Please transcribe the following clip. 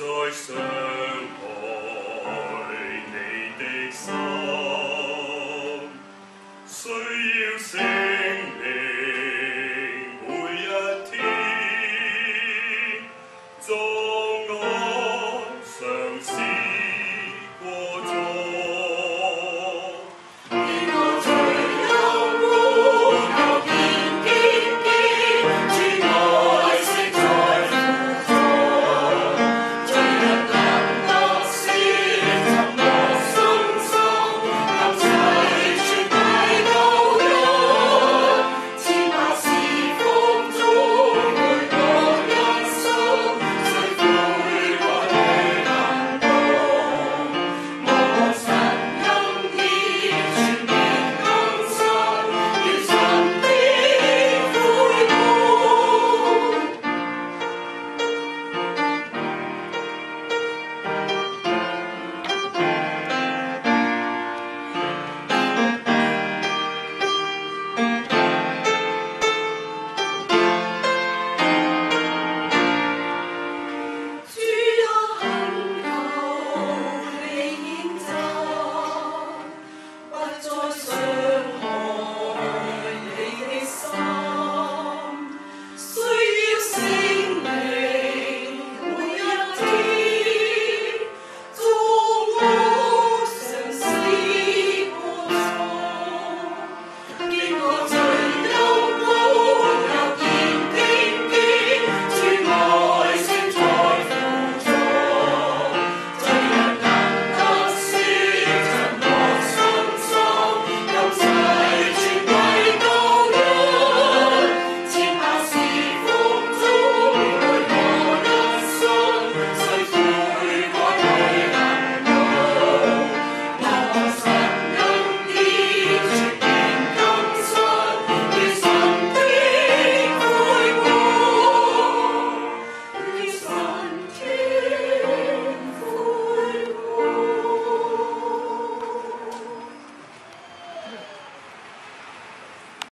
I said.